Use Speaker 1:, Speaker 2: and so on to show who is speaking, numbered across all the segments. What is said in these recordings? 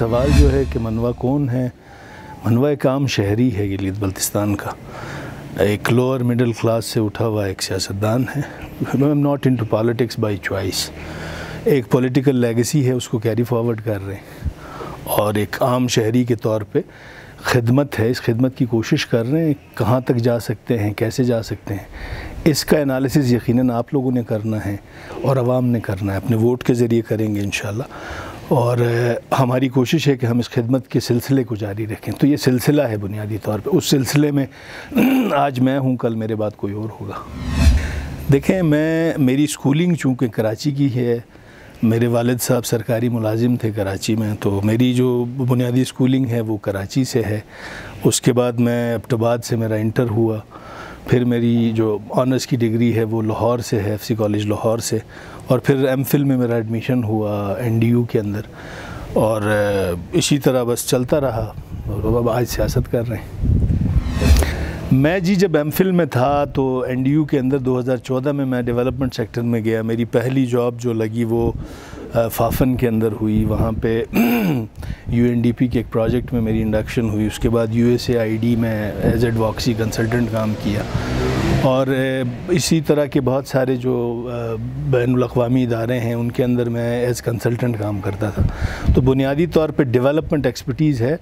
Speaker 1: सवाल जो है कि मनवा कौन है? मनवा एक आम शहरी है गिलगित बल्तिस्तान का। एक लोअर मिडिल क्लास से उठा हुआ एक सियासतदान है। I am not into politics by choice एक पॉलिटिकल लेगेसी है, उसको कैरी फॉरवर्ड कर रहे हैं। और एक आम शहरी के तौर पे खिदमत है, इस खिदमत की कोशिश कर रहे हैं, कहाँ तक जा सकते हैं, कैसे जा सकते हैं। इसका एनालिसिस यकीनन आप लोगों ने करना है और आवाम ने करना है। अपने वोट के ज़रिए करेंगे इन और हमारी कोशिश है कि हम इस खिदमत के सिलसिले को जारी रखें। तो ये सिलसिला है बुनियादी तौर पे। उस सिलसिले में, आज मैं हूँ, कल मेरे बाद कोई और होगा। देखें, मैं, मेरी स्कूलिंग चूँकि कराची की है, मेरे वालिद साहब सरकारी मुलाजिम थे कराची में तो मेरी जो बुनियादी स्कूलिंग है वो कराची से है। उसके बाद मैं अब्टबाद से मेरा इंटर हुआ। फिर मेरी जो ऑनर्स की डिग्री है वो लाहौर से है, एफ़ कॉलेज लाहौर से। और फिर एम फिल में मेरा एडमिशन हुआ एनडीयू के अंदर। और इसी तरह बस चलता रहा और अब आज सियासत कर रहे हैं। मैं जी जब एम में था तो एनडीयू के अंदर 2014 में मैं डेवलपमेंट सेक्टर में गया। मेरी पहली जॉब जो लगी वो फाफन के अंदर हुई। वहाँ पे यूएनडीपी के एक प्रोजेक्ट में मेरी इंडक्शन हुई। उसके बाद यू एस में एज एडवॉक्सी कंसल्टेंट काम किया। और इसी तरह के बहुत सारे जो बैन अवी इदारे हैं, उनके अंदर मैं एज़ कंसल्टेंट काम करता था। तो बुनियादी तौर पर डेवलपमेंट एक्सपर्टीज़ है,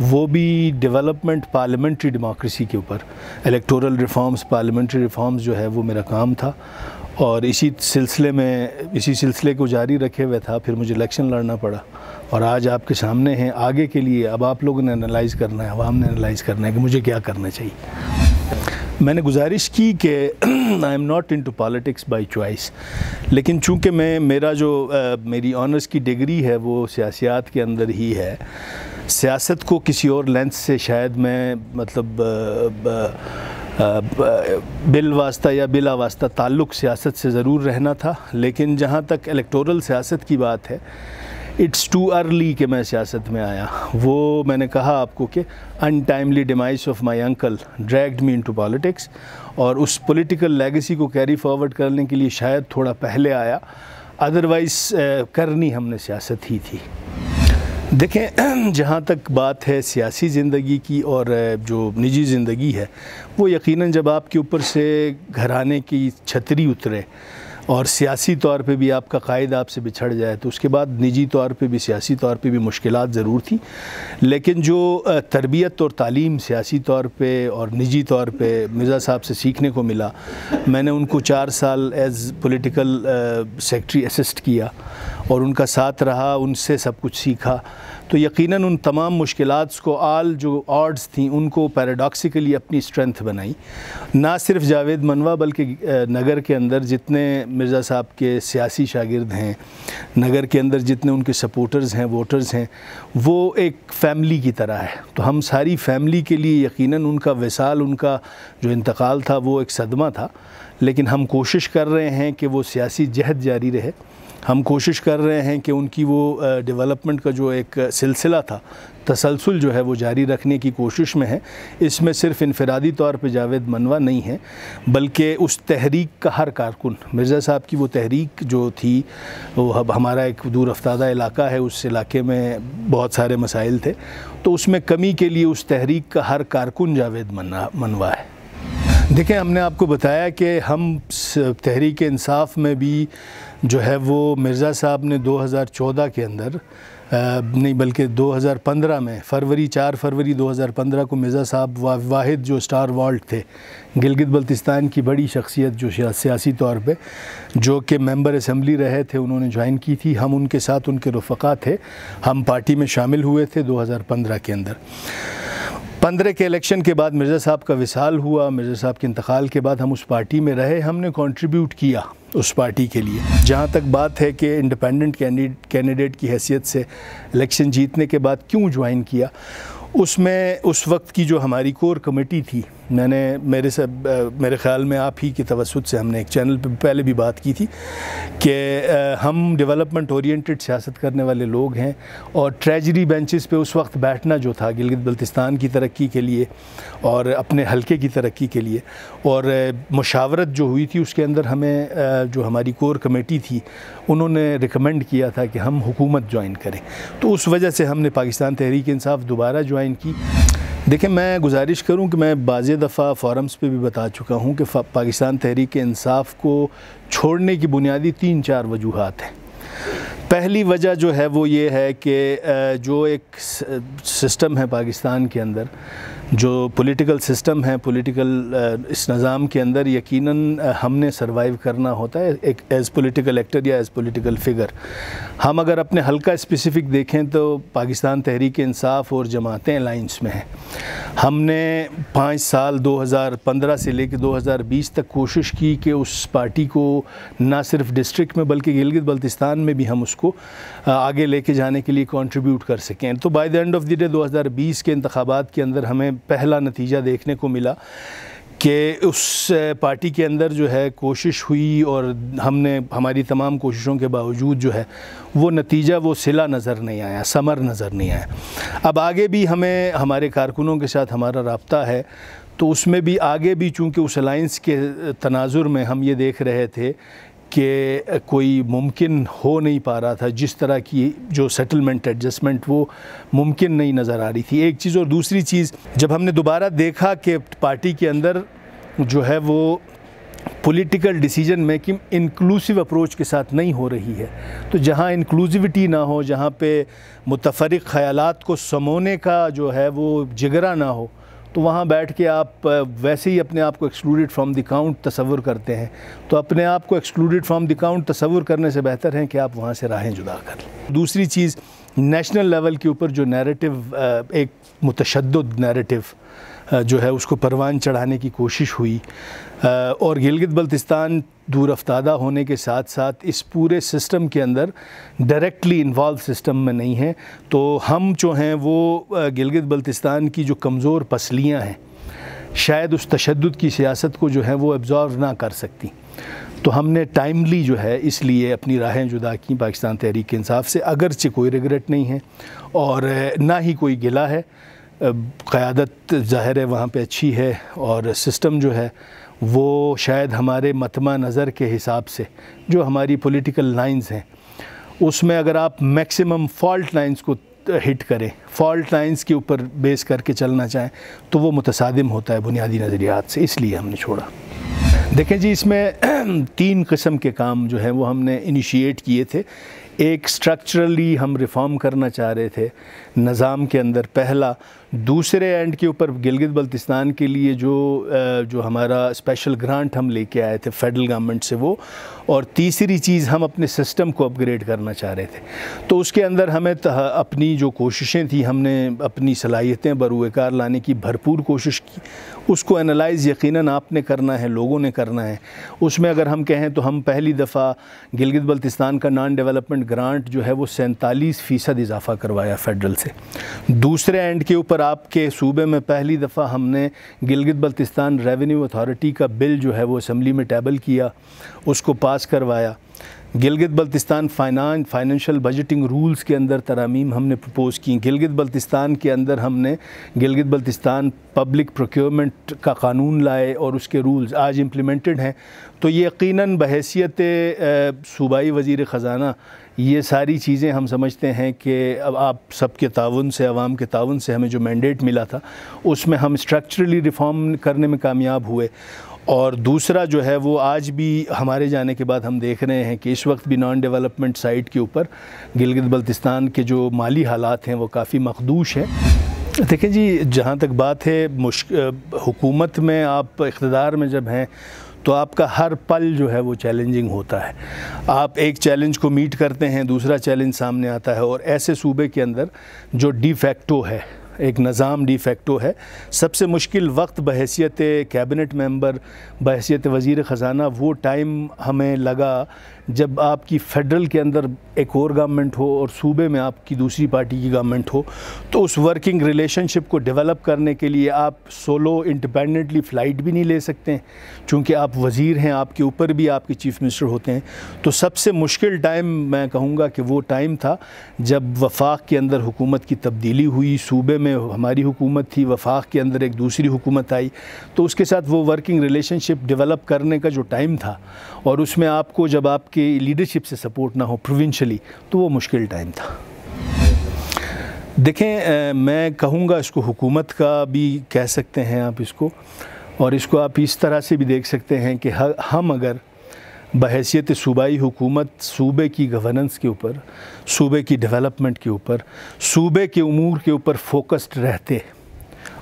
Speaker 1: वो भी डेवलपमेंट पार्लियामेंट्री डेमोक्रेसी के ऊपर। इलेक्टोरल रिफॉर्म्स पार्लियामेंट्री रिफॉर्म्स जो है, वो मेरा काम था। और इसी सिलसिले में, इसी सिलसिले को जारी रखे हुए था, फिर मुझे इलेक्शन लड़ना पड़ा। और आज आपके सामने हैं, आगे के लिए अब आप लोगों ने एनालाइज़ करना है आवाम ने एनालाइज़ करना है कि मुझे क्या करना चाहिए। मैंने गुजारिश की कि I am not into politics by choice लेकिन चूँकि मैं मेरा जो आ, मेरी ऑनर्स की डिग्री है वो सियासियात के अंदर ही है। सियासत को किसी और लेंस से शायद मैं मतलब बिल वास्ता या बिला वास्ता ताल्लुक़ सियासत से ज़रूर रहना था। लेकिन जहाँ तक इलेक्टोरल सियासत की बात है इट्स टू अर्ली कि मैं सियासत में आया। वो मैंने कहा आपको कि untimely demise of my uncle dragged me into politics और उस पॉलिटिकल लेगेसी को कैरी फॉरवर्ड करने के लिए शायद थोड़ा पहले आया। अदरवाइज़ करनी हमने सियासत ही थी। देखें, जहाँ तक बात है सियासी ज़िंदगी की और जो निजी ज़िंदगी है, वो यकीनन जब आपके ऊपर से घराने की छतरी उतरे और सियासी तौर पे भी आपका कायद आपसे बिछड़ जाए तो उसके बाद निजी तौर पे भी, सियासी तौर पे भी मुश्किल ज़रूर थी। लेकिन जो तरबियत और तालीम सियासी तौर पे और निजी तौर पे मिर्ज़ा साहब से सीखने को मिला, मैंने उनको चार साल एज़ पॉलिटिकल सेक्रेटरी असिस्ट किया और उनका साथ रहा, उनसे सब कुछ सीखा। तो यकीनन उन तमाम मुश्किल को, आल जो ऑर्ड्स थी, उनको पैराडॉक्सिकली अपनी स्ट्रेंथ बनाई। ना सिर्फ़ जावेद मनवा, बल्कि नगर के अंदर जितने मिर्ज़ा साहब के सियासी शागिर्द हैं, नगर के अंदर जितने उनके सपोर्टर्स हैं वोटर्स हैं, वो एक फ़ैमिली की तरह है। तो हम सारी फैमिली के लिए यकीनन उनका विसाल, उनका जो इंतकाल था, वो एक सदमा था। लेकिन हम कोशिश कर रहे हैं कि वो सियासी जहद जारी रहे। हम कोशिश कर रहे हैं कि उनकी वो डेवलपमेंट का जो एक सिलसिला था, तसलसल जो है वो जारी रखने की कोशिश में है। इसमें सिर्फ़ इनफरादी तौर पर जावेद मनवा नहीं है, बल्कि उस तहरीक का हर कारकुन, मिर्ज़ा साहब की वो तहरीक जो थी, वो अब हमारा एक दूर अफ्तादा इलाका है, उस इलाके में बहुत सारे मसाइल थे। तो उसमें कमी के लिए उस तहरीक का हर कारकुन जावेद मना मनवा है। देखें हमने आपको बताया कि हम तहरीक इंसाफ में भी जो है वो मिर्ज़ा साहब ने 2014 के अंदर नहीं बल्कि 2015 में फरवरी चार फरवरी 2015 को मिर्ज़ा साहब वा, वाहिद जो स्टार वॉल्ट थे गिलगित बल्तिस्तान की बड़ी शख्सियत जो सियासी तौर पे जो कि मेंबर असम्बली रहे थे उन्होंने ज्वाइन की थी। हम उनके साथ उनके रफ़ा थे। हम पार्टी में शामिल हुए थे 2015 के अंदर। पंद्रह के इलेक्शन के बाद मिर्ज़ा साहब का विसाल हुआ, मिर्ज़ा साहब के इंतकाल के बाद हम उस पार्टी में रहे, हमने कंट्रीब्यूट किया उस पार्टी के लिए। जहाँ तक बात है कि इंडिपेंडेंट कैंडिडेट की हैसियत से इलेक्शन जीतने के बाद क्यों ज्वाइन किया, उसमें, उस वक्त की जो हमारी कोर कमेटी थी मैंने मेरे से मेरे ख़्याल में आप ही के तवसत से हमने एक चैनल पे पहले भी बात की थी कि हम डेवलपमेंट ओरिएंटेड सियासत करने वाले लोग हैं और ट्रेजरी बेंचेस पे उस वक्त बैठना जो था गिलगित बल्तिस्तान की तरक्की के लिए और अपने हलके की तरक्की के लिए और मशावरत जो हुई थी उसके अंदर हमें जो हमारी कोर कमेटी थी उन्होंने रिकमेंड किया था कि हम हुकूमत ज्वाइन करें। तो उस वजह से हमने पाकिस्तान तहरीक इंसाफ दोबारा ज्वाइन की। देखिए, मैं गुजारिश करूँ कि मैं बाज़ दफ़ा फ़ॉरम्स पे भी बता चुका हूँ कि पाकिस्तान तहरीक इंसाफ को छोड़ने की बुनियादी तीन चार वजूहत हैं। पहली वजह जो है वो ये है कि जो एक सिस्टम है पाकिस्तान के अंदर जो पॉलिटिकल सिस्टम है पॉलिटिकल इस निज़ाम के अंदर यकीनन हमने सरवाइव करना होता है, एक एज़ पॉलिटिकल एक्टर या एज़ पॉलिटिकल फ़िगर हम अगर अपने हल्का स्पेसिफ़िक देखें तो पाकिस्तान तहरीक इंसाफ और जमातें अलाइंस में हैं। हमने पाँच साल 2015 से लेकर 2020 तक कोशिश की कि उस पार्टी को ना सिर्फ़ डिस्ट्रिक्ट में बल्कि गिलगित बल्तिस्तान में भी हम उसको आगे लेके जाने के लिए कंट्रीब्यूट कर सकें। तो by the end of the day 2020 के इंतबात के अंदर पहला नतीजा देखने को मिला कि उस पार्टी के अंदर जो है कोशिश हुई और हमने, हमारी तमाम कोशिशों के बावजूद जो है, वो नतीजा, वो सिला नज़र नहीं आया, समर नज़र नहीं आया। अब आगे भी हमें, हमारे कारकुनों के साथ हमारा रबता है तो उसमें भी आगे भी चूँकि उस अलाइंस के तनाजुर में हम ये देख रहे थे कि कोई मुमकिन हो नहीं पा रहा था, जिस तरह की जो सेटलमेंट एडजस्टमेंट वो मुमकिन नहीं नज़र आ रही थी। एक चीज़ और दूसरी चीज़, जब हमने दोबारा देखा कि पार्टी के अंदर जो है वो political decision making inclusive approach के साथ नहीं हो रही है तो जहाँ इंक्लूसिविटी ना हो, जहाँ पे मुतफरक ख्यालात को समोने का जो है वो जिगरा ना हो तो वहाँ बैठ के आप वैसे ही अपने आप को एक्सक्लूडेड फ्रॉम द काउंट तस्वुर करते हैं। तो अपने आप को एक्सक्लूडेड फ्रॉम द काउंट तस्वुर करने से बेहतर है कि आप वहाँ से राहें जुदा कर लें। दूसरी चीज़ नेशनल लेवल के ऊपर जो नैरेटिव एक मुतशद नैरेटिव जो है उसको परवान चढ़ाने की कोशिश हुई। और गिलगित बल्तिस्तान दूर अफ्तादा होने के साथ साथ इस पूरे सिस्टम के अंदर डायरेक्टली इन्वॉल्व सिस्टम में नहीं हैं। तो हम जो हैं वो गिलगित बल्तिस्तान की जो कमज़ोर पसलियाँ हैं, शायद उस तशद की सियासत को जो है वो एब्ज़ॉर्व ना कर सकती। तो हमने टाइमली जो है इसलिए अपनी राहें जुदा की पाकिस्तान तहरीक इंसाफ से, अगरचे कोई रिग्रेट नहीं है और ना ही कोई गिला है। क़्यादत ज़ाहिर है, वहाँ पर अच्छी है और सिस्टम जो है, वो शायद हमारे मतमा नज़र के हिसाब से, जो हमारी पॉलिटिकल लाइंस हैं, उसमें अगर आप मैक्सिमम फॉल्ट लाइंस को हिट करें, फॉल्ट लाइंस के ऊपर बेस करके चलना चाहें तो वो मुतसादम होता है बुनियादी नज़रियात से, इसलिए हमने छोड़ा। देखें जी, इसमें तीन किस्म के काम जो है, वो हमने इनिशिएट किए थे। एक स्ट्रक्चरली हम रिफॉर्म करना चाह रहे थे निज़ाम के अंदर। पहला, दूसरे एंड के ऊपर गिलगित बल्तिस्तान के लिए जो जो हमारा स्पेशल ग्रांट हम लेके आए थे फेडरल गवर्नमेंट से वो। और तीसरी चीज़, हम अपने सिस्टम को अपग्रेड करना चाह रहे थे। तो उसके अंदर हमें अपनी जो कोशिशें थी, हमने अपनी सलाहियतें बरूकार लाने की भरपूर कोशिश की। उसको एनालाइज़ यकीनन आपने करना है, लोगों ने करना है। उसमें अगर हम कहें तो हम पहली दफ़ा गिलगित बल्तिस्तान का नॉन डेवलपमेंट ग्रांट जो है वो सैंतालीस फ़ीसद इजाफ़ा करवाया फेडरल से। दूसरे एंड के ऊपर आपके सूबे में पहली दफ़ा हमने गिलगित बल्तिस्तान रेवेन्यू अथॉरिटी का बिल जो है वो असम्बली में टेबल किया, उसको पास करवाया। गिलगित बल्तिस्तान फाइनान, फाइनेंशियल बजटिंग रूल्स के अंदर तरामीम हमने प्रपोज़ की। गिलगित बल्तिस्तान के अंदर हमने गिलगित बल्तिस्तान पब्लिक प्रोक्योरमेंट का कानून लाए और उसके रूल्स आज इम्प्लीमेंटेड हैं। तो ये यकीन बहसीत सूबाई वज़ी ख़जाना, ये सारी चीज़ें हम समझते हैं कि अब आप सबके ताउन से, आवाम के ताउन से हमें जो मैंडेट मिला था, उसमें हम स्ट्रक्चरली रिफॉर्म करने में कामयाब हुए। और दूसरा जो है वो आज भी हमारे जाने के बाद हम देख रहे हैं कि इस वक्त भी नॉन डेवलपमेंट साइट के ऊपर गिलगित बल्तिस्तान के जो माली हालात हैं वो काफ़ी मखदूश हैं। देखें जी, जहाँ तक बात है, मुश्क, हुकूमत में आप इकतदार में जब हैं तो आपका हर पल जो है वो चैलेंजिंग होता है। आप एक चैलेंज को मीट करते हैं, दूसरा चैलेंज सामने आता है और ऐसे सूबे के अंदर जो डिफेक्टो है एक निज़ाम डिफेक्टो है। सबसे मुश्किल वक्त बहसीत कैबिनेट मेंबर बहसीत वज़ी ख़जाना वो टाइम हमें लगा जब आपकी फेडरल के अंदर एक और गवर्नमेंट हो और सूबे में आपकी दूसरी पार्टी की गवर्नमेंट हो तो उस वर्किंग रिलेशनशिप को डेवलप करने के लिए आप सोलो इंडिपेंडेंटली फ़्लाइट भी नहीं ले सकते चूँकि आप वज़ीर हैं, आपके ऊपर भी आपके चीफ़ मिनिस्टर होते हैं। तो सबसे मुश्किल टाइम मैं कहूँगा कि वो टाइम था जब वफाक के अंदर हुकूमत की तब्दीली हुई, सूबे में हमारी हुकूमत थी, वफाक के अंदर एक दूसरी हुकूमत आई। तो उसके साथ वो वर्किंग रिलेशनशिप डेवलप करने का जो टाइम था और उसमें आपको जब आपके लीडरशिप से सपोर्ट ना हो प्रोविंशली तो वो मुश्किल टाइम था। देखें मैं कहूँगा इसको हुकूमत का भी कह सकते हैं आप इसको, और इसको आप इस तरह से भी देख सकते हैं कि हम अगर बहसीत सूबाई हुकूमत सूबे की गवर्नेंस के ऊपर, सूबे की डेवलपमेंट के ऊपर, सूबे के अमूर के ऊपर फोकस्ड रहते,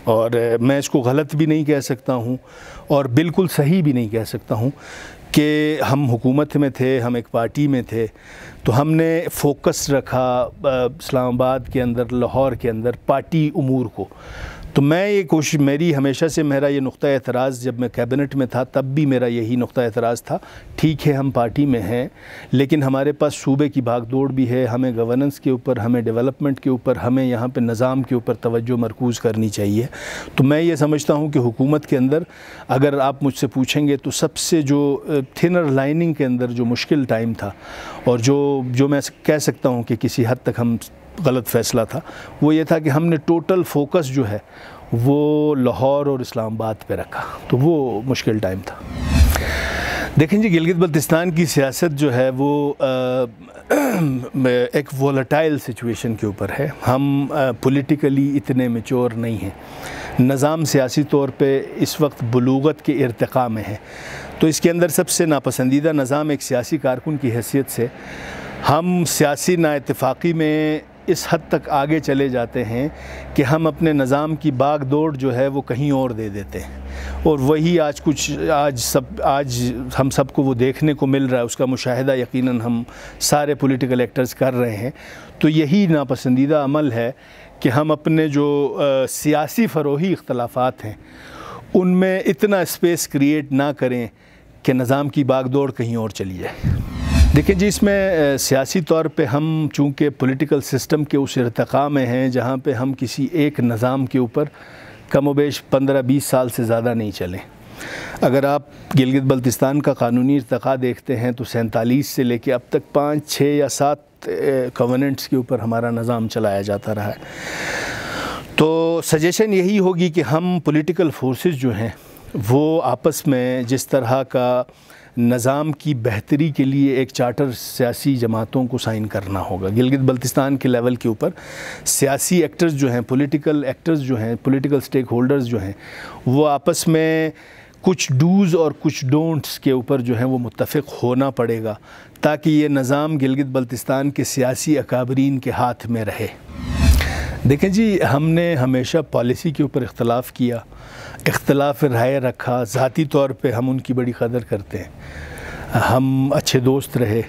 Speaker 1: और मैं इसको गलत भी नहीं कह सकता हूँ, और बिल्कुल सही भी नहीं कह सकता हूँ कि हम हुकूमत में थे, हम एक पार्टी में थे तो हमने फोकस रखा इस्लामाबाद के अंदर, लाहौर के अंदर पार्टी अमूर को। तो मैं ये कोशिश, मेरी हमेशा से मेरा ये नुक़ एतराज़ जब मैं कैबिनेट में था, तब भी मेरा यही नुक़ एतराज़ था। ठीक है, हम पार्टी में हैं, लेकिन हमारे पास सूबे की भाग दौड़ भी है, हमें गवर्नेंस के ऊपर, हमें डेवलपमेंट के ऊपर, हमें यहाँ पे निज़ाम के ऊपर तवज्जो मरकूज़ करनी चाहिए। तो मैं ये समझता हूँ कि हुकूमत के अंदर अगर आप मुझसे पूछेंगे तो सबसे जो थिनर लाइनिंग के अंदर जो मुश्किल टाइम था और जो जो मैं कह सकता हूँ कि किसी हद तक हम गलत फ़ैसला था। वो ये था कि हमने टोटल फोकस जो है वो लाहौर और इस्लामाबाद पे रखा। तो वो मुश्किल टाइम था। देखें जी गिलगित बल्तिस्तान की सियासत जो है वो आ, एक वोलेटाइल सिचुएशन के ऊपर है। हम पॉलिटिकली इतने मेच्योर नहीं हैं। निज़ाम सियासी तौर पे इस वक्त बलूगत के इरतका में है। तो इसके अंदर सबसे नापसंदीदा निज़ाम एक सियासी कारकुन की हैसियत से हम सियासी नाइतफ़ाक़ी में इस हद तक आगे चले जाते हैं कि हम अपने निज़ाम की बाग दौड़ जो है वो कहीं और दे देते हैं। और वही आज कुछ आज सब आज हम सबको वो देखने को मिल रहा है उसका मुशाहिदा यकीनन हम सारे पॉलिटिकल एक्टर्स कर रहे हैं। तो यही नापसंदीदा अमल है कि हम अपने जो आ, सियासी फ़रोही इख्तलाफात हैं उनमें इतना स्पेस क्रिएट ना करें कि निज़ाम की बाग दौड़ कहीं और चली जाए। देखिए जी, इसमें सियासी तौर पे हम चूँकि पॉलिटिकल सिस्टम के उस इरतका में हैं, जहाँ पे हम किसी एक निज़ाम के ऊपर कम वबेश पंद्रह बीस साल से ज़्यादा नहीं चलें। अगर आप गिलगित बल्तिस्तान का कानूनी इरतका देखते हैं तो सैंतालीस से लेके अब तक पाँच, छः या सात कवनेंट्स के ऊपर हमारा निज़ाम चलाया जाता रहा है। तो सजेशन यही होगी कि हम पॉलिटिकल फोर्सेस जो हैं, वो आपस में जिस तरह का निज़ाम की बेहतरी के लिए एक चार्टर सियासी जमातों को साइन करना होगा। गिलगित बल्तिस्तान के लेवल के ऊपर सियासी एक्टर्स जो हैं, पॉलिटिकल एक्टर्स जो हैं, पॉलिटिकल स्टेक होल्डर्स जो हैं, वो आपस में कुछ डूज़ और कुछ डोंट्स के ऊपर जो है वो मुतफ़ होना पड़ेगा, ताकि ये निज़ाम गिलगित बल्तिस्तान के सियासी अकाबरीन के हाथ में रहे। देखें जी, हमने हमेशा पॉलिसी के ऊपर इख्तलाफ किया। इख्तलाफ राय रखा। ज़ाती तौर पे हम उनकी बड़ी कदर करते हैं। हम अच्छे दोस्त रहे।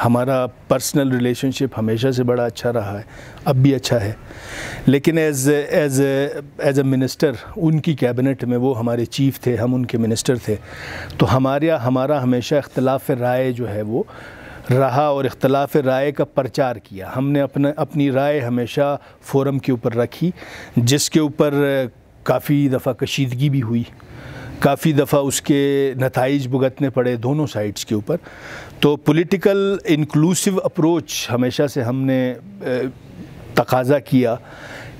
Speaker 1: हमारा पर्सनल रिलेशनशिप हमेशा से बड़ा अच्छा रहा है। अब भी अच्छा है। लेकिन as as as a minister उनकी कैबिनेट में वो हमारे चीफ थे, हम उनके मिनिस्टर थे। तो हमारे हमारा हमेशा इख्तलाफ राय जो है वो रहा और इख्तलाफ राय का प्रचार किया। हमने अपने, अपनी राय हमेशा फोरम के ऊपर रखी, जिसके ऊपर काफ़ी दफ़ा कशीदगी भी हुई, काफ़ी दफ़ा उसके नतज भुगतने पड़े दोनों साइड्स के ऊपर। तो पॉलिटिकल इंक्लूसिव अप्रोच हमेशा से हमने तकाजा किया।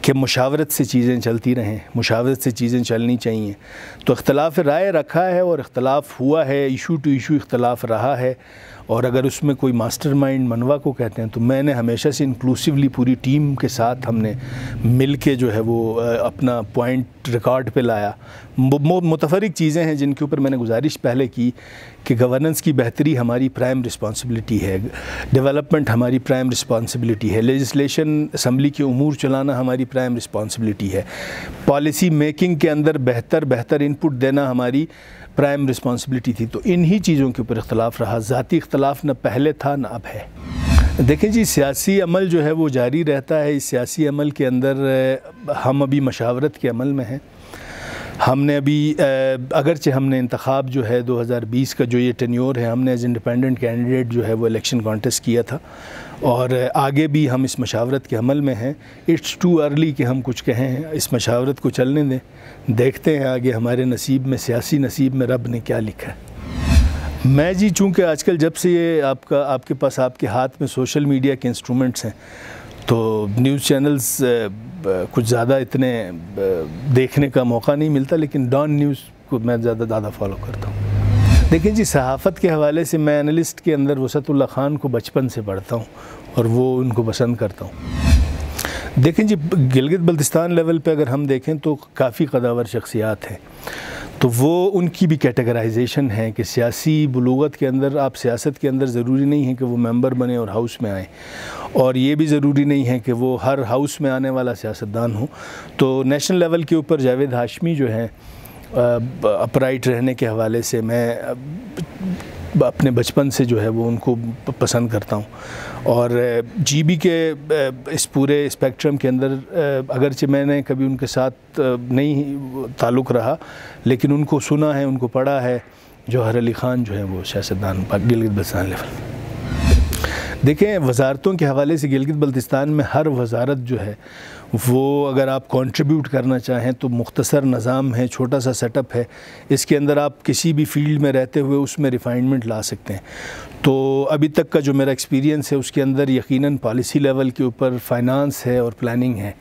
Speaker 1: कि मुशावरत से चीज़ें चलती रहें, मुशावरत से चीज़ें चलनी चाहिए। तो अख्तलाफ राय रखा है और अख्तलाफ हुआ है, इशू टू इशू इख्तलाफ रहा है। और अगर उसमें कोई मास्टर माइंड मनवा को कहते हैं तो मैंने हमेशा से इंक्लूसिवली पूरी टीम के साथ हमने मिल के जो है वो अपना पॉइंट रिकॉर्ड पे लाया। मुतफरक चीज़ें हैं जिनके ऊपर मैंने गुजारिश पहले की कि गवर्नेंस की बेहतरी हमारी प्राइम रिस्पॉन्सिबिलिटी है डेवलपमेंट हमारी प्राइम रिस्पॉन्सिबिलिटी है लेजिस्लेशन असम्बली के अमूर चलाना हमारी प्राइम रिस्पॉन्सिबिलिटी है। पॉलिसी मेकिंग के अंदर बेहतर बेहतर इनपुट देना हमारी प्राइम रिस्पॉन्सिबिलिटी थी। तो इन्हीं चीज़ों के ऊपर इख्तलाफ रहा। ज़ाती इख्तलाफ न पहले था, न अब है। देखें जी, सियासी अमल जो है वो जारी रहता है। इस सियासी अमल के अंदर, हम अभी मशावरत के अमल में हैं। हमने अभी अगरचे हमने इंतखब जो है 2020 का जो ये टेन्योर है, हमने एज इंडिपेंडेंट कैंडिडेट जो है वो इलेक्शन कॉन्टेस्ट किया था। और आगे भी हम इस मशावरत के अमल में हैं। इट्स टू अर्ली कि हम कुछ कहें, इस मशावरत को चलने दें। देखते हैं आगे हमारे नसीब में, सियासी नसीब में रब ने क्या लिखा है। मैं जी, चूँकि आजकल जब से ये आपका, आपके पास, आपके हाथ में सोशल मीडिया के इंस्ट्रूमेंट्स हैं तो न्यूज़ चैनल्स कुछ ज़्यादा इतने देखने का मौका नहीं मिलता, लेकिन डॉन न्यूज़ को मैं ज़्यादा ज़्यादा फॉलो करता हूँ। देखिए जी, सहाफ़त के हवाले से मैं एनालिस्ट के अंदर वसतुल्ला ख़ान को बचपन से पढ़ता हूँ और वो उनको पसंद करता हूँ। देखें जी, गिलगित बल्तिस्तान लेवल पे अगर हम देखें तो काफ़ी कदावर शख्सियात हैं। तो वो उनकी भी कैटेगराइजेशन है कि सियासी बलूगत के अंदर, आप सियासत के अंदर ज़रूरी नहीं है कि वो मेंबर बने और हाउस में आए। और ये भी ज़रूरी नहीं है कि वो हर हाउस में आने वाला सियासतदान हो। तो नेशनल लेवल के ऊपर जावेद हाशमी जो हैं अपराइट रहने के हवाले से मैं अपने बचपन से जो है वो उनको पसंद करता हूँ। और जीबी के इस पूरे स्पेक्ट्रम के अंदर अगरचे मैंने कभी उनके साथ नहीं ताल्लुक़ रहा, लेकिन उनको सुना है, उनको पढ़ा है, जौहर अली ख़ान जो है वो सियासतदान गिलगित बल्तिस्तान लेवल देखें, वजारतों के हवाले से गिलगित बल्तिस्तान में हर वजारत जो है वो अगर आप कंट्रीब्यूट करना चाहें तो मुख्तसर निज़ाम है, छोटा सा सेटअप है। इसके अंदर आप किसी भी फ़ील्ड में रहते हुए उसमें रिफाइनमेंट ला सकते हैं। तो अभी तक का जो मेरा एक्सपीरियंस है, उसके अंदर यकीनन पॉलिसी लेवल के ऊपर फाइनेंस है और प्लानिंग है।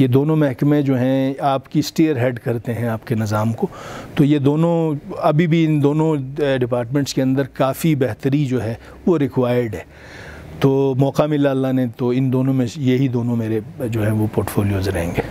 Speaker 1: ये दोनों महकमे जो हैं, आपकी स्टीयर हेड करते हैं आपके निज़ाम को। तो ये दोनों, अभी भी इन दोनों डिपार्टमेंट्स के अंदर काफ़ी बेहतरी जो है, वो रिक्वायर्ड है। तो मौका मिला अल्लाह ने तो इन दोनों में यही दोनों मेरे जो है वो पोर्टफोलियोज़ रहेंगे।